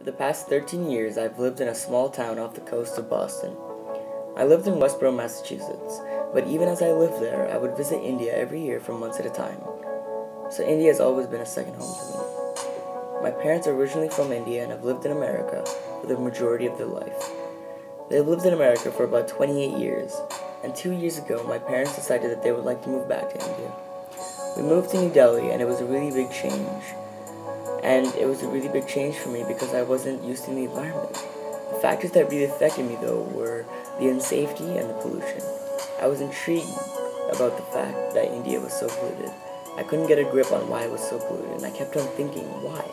For the past 13 years, I've lived in a small town off the coast of Boston. I lived in Westborough, Massachusetts, but even as I lived there, I would visit India every year for months at a time. So India has always been a second home to me. My parents are originally from India and have lived in America for the majority of their life. They have lived in America for about 28 years, and two years ago, my parents decided that they would like to move back to India. We moved to New Delhi, and it was a really big change and it was a really big change for me because I wasn't used to the environment. The factors that really affected me though were the unsafety and the pollution. I was intrigued about the fact that India was so polluted. I couldn't get a grip on why it was so polluted and I kept on thinking why.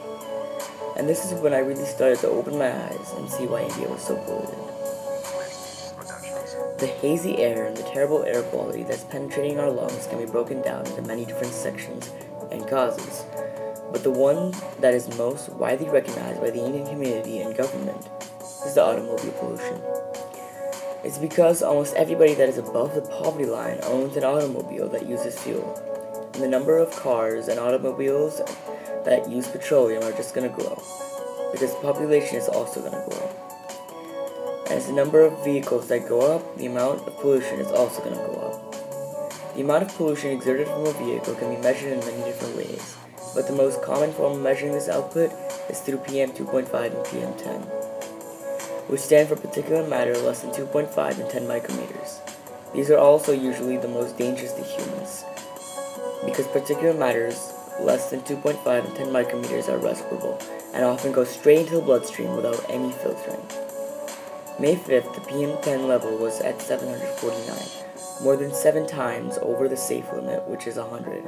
And this is when I really started to open my eyes and see why India was so polluted. The hazy air and the terrible air quality that's penetrating our lungs can be broken down into many different sections and causes but the one that is most widely recognized by the Indian community and government is the automobile pollution. It's because almost everybody that is above the poverty line owns an automobile that uses fuel. And the number of cars and automobiles that use petroleum are just going to grow. Because the population is also going to grow. As the number of vehicles that go up, the amount of pollution is also going to go up. The amount of pollution exerted from a vehicle can be measured in many different ways but the most common form of measuring this output is through PM 2.5 and PM 10, which stand for particulate matter less than 2.5 and 10 micrometers. These are also usually the most dangerous to humans, because particulate matters less than 2.5 and 10 micrometers are respirable and often go straight into the bloodstream without any filtering. May 5th, the PM10 level was at 749, more than 7 times over the safe limit, which is 100.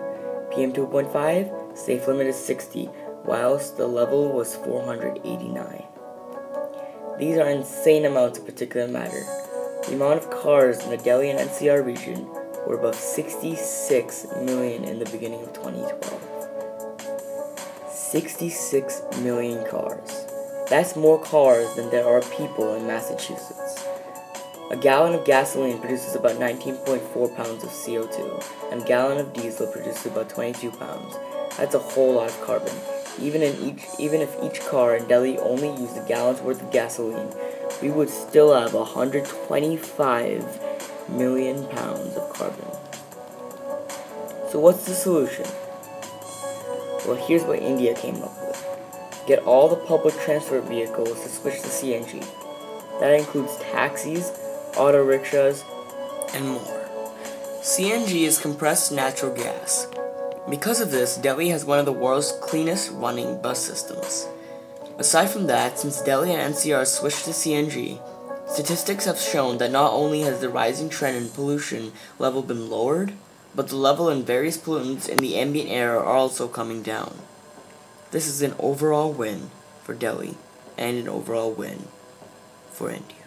PM2.5, safe limit is 60, whilst the level was 489. These are insane amounts of particulate matter. The amount of cars in the Delhi and NCR region were above 66 million in the beginning of 2012. 66 million cars. That's more cars than there are people in Massachusetts. A gallon of gasoline produces about 19.4 pounds of CO2, and a gallon of diesel produces about 22 pounds. That's a whole lot of carbon. Even in each, even if each car in Delhi only used a gallon's worth of gasoline, we would still have 125 million pounds of carbon. So what's the solution? Well, here's what India came up with. Get all the public transport vehicles to switch to CNG. That includes taxis, auto rickshaws, and more. CNG is compressed natural gas. Because of this, Delhi has one of the world's cleanest running bus systems. Aside from that, since Delhi and NCR switched to CNG, statistics have shown that not only has the rising trend in pollution level been lowered, but the level in various pollutants in the ambient air are also coming down. This is an overall win for Delhi and an overall win for India.